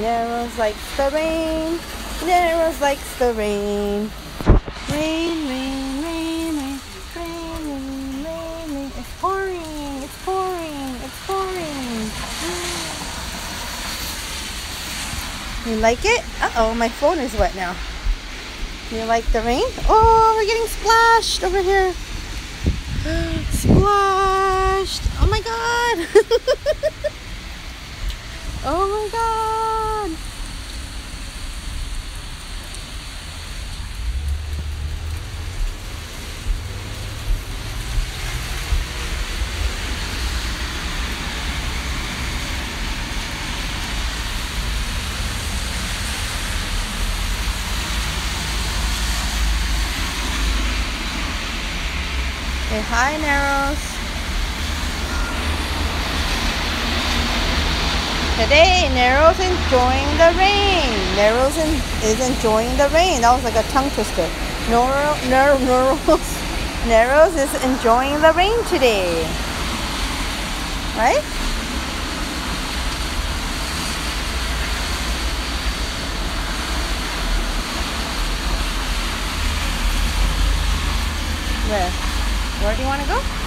Narrows likes the rain. Narrows likes the rain. Rain, rain, rain, rain, rain, rain, rain, rain. It's pouring. It's pouring. It's pouring. You like it? Uh-oh, my phone is wet now. You like the rain? Oh, we're getting splashed over here. splashed. Oh my god. oh my god. Say hi, Narrows. Today, Narrows is enjoying the rain. Narrows in, is enjoying the rain. That was like a tongue twister. Narrow, narrow, Narrows, Narrows is enjoying the rain today. Right? Where? Where do you want to go?